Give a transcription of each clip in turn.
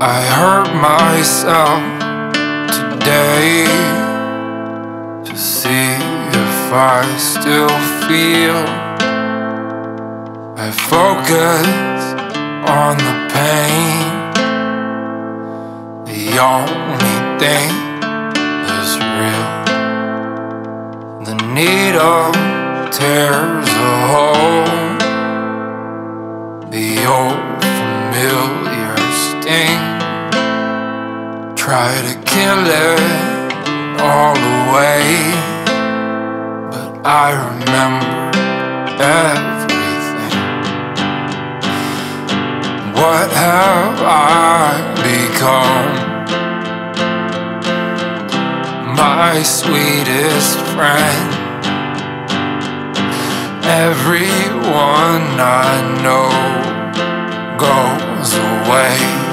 myself today to see if I still feel. I focus on the pain. The only thing is real. The needle tears a hole. The old familiar Try to kill it all away. But I remember everything. What have I become? My sweetest friend. Everyone I know goes away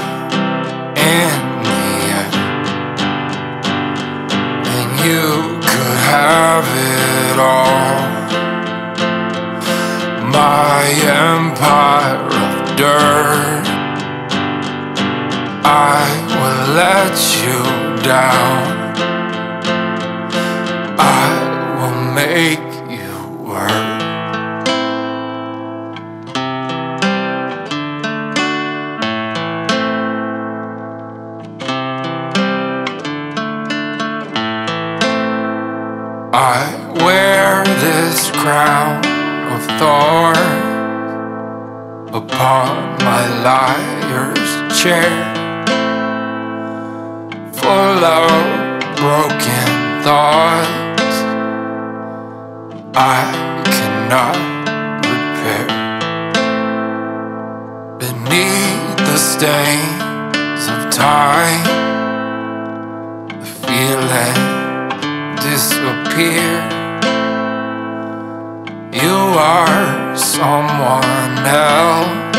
My empire of dirt. I will let you down. I will make you work. I wear this crown thorns upon my liar's chair, full of broken thoughts I cannot repair. Beneath the stains of time, the feeling disappear. Are someone else.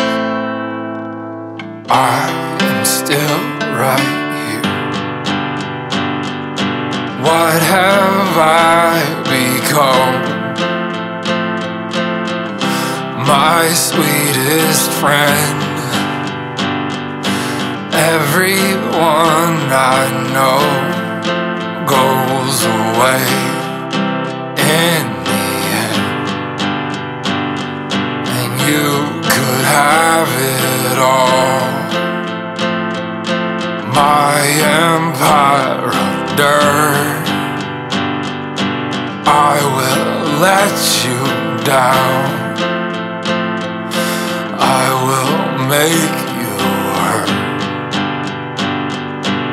I am still right here. What have I become? My sweetest friend. Everyone I know goes away I will let you down. I will make you hurt.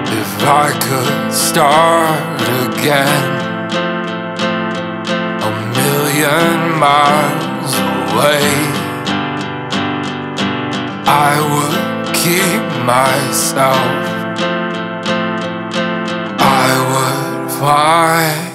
If I could start again a million miles away, I would keep myself. Find